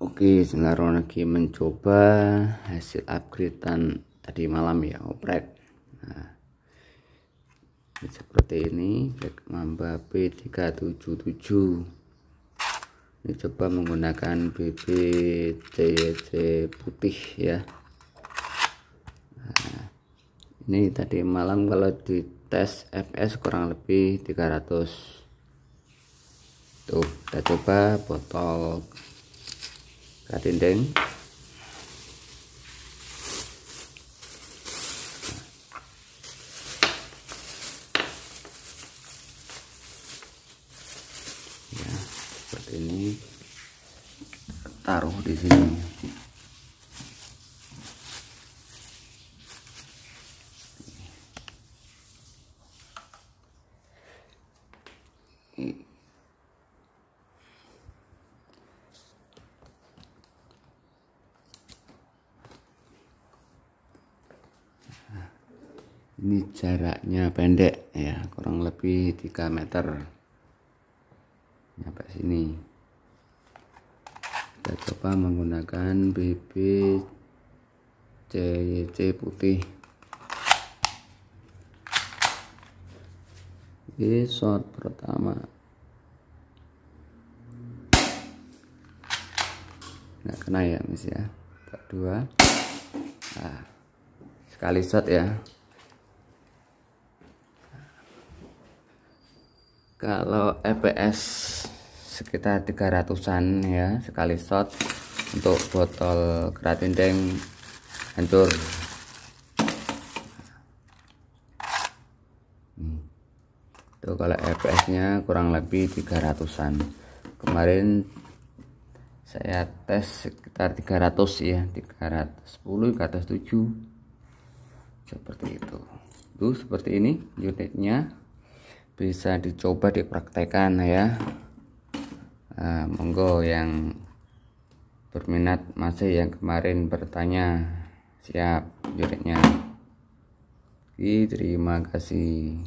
Oke, Bismillahirrahmanirrahim mencoba hasil upgradean tadi malam ya oprek. Nah, seperti ini Black Mamba B377. Ini coba menggunakan BB CYC putih ya. Nah, ini tadi malam kalau di tes fs kurang lebih 300 tuh kita coba botol dinding. Ya seperti ini. Taruh di sini ini jaraknya pendek ya kurang lebih 3 meter. Sampai sini. Kita coba menggunakan BB CYC putih. Ini shot pertama. Nggak kena ya mis ya? Dua. Nah, sekali shot ya kalau EPS sekitar 300an ya sekali shot untuk botol keratin deng hancur itu kalau EPS nya kurang lebih 300an kemarin saya tes sekitar 300 ya 310 ke atas 7 seperti itu. Tuh seperti ini unitnya bisa dicoba dipraktekkan ya. Nah, monggo yang berminat masih yang kemarin bertanya siap juritnya terima kasih